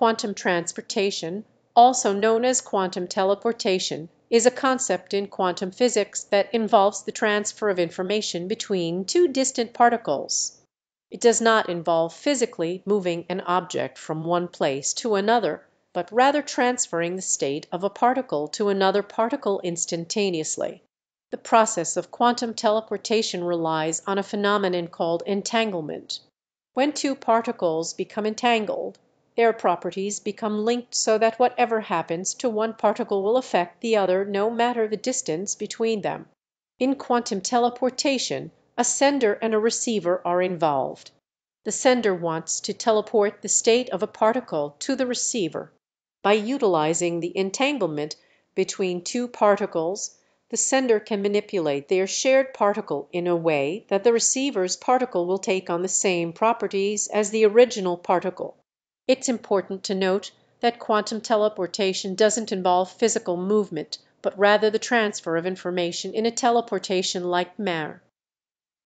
quantum transportation, also known as quantum teleportation, is a concept in quantum physics that involves the transfer of information between two distant particles. It does not involve physically moving an object from one place to another, but rather transferring the state of a particle to another particle instantaneously. The process of quantum teleportation relies on a phenomenon called entanglement. When two particles become entangled, their properties become linked so that whatever happens to one particle will affect the other no matter the distance between them. In quantum teleportation a sender and a receiver are involved. The sender wants to teleport the state of a particle to the receiver. By utilizing the entanglement between two particles the sender can manipulate their shared particle in a way that the receiver's particle will take on the same properties as the original particle. It's important to note that quantum teleportation doesn't involve physical movement, but rather the transfer of information in a teleportation like manner.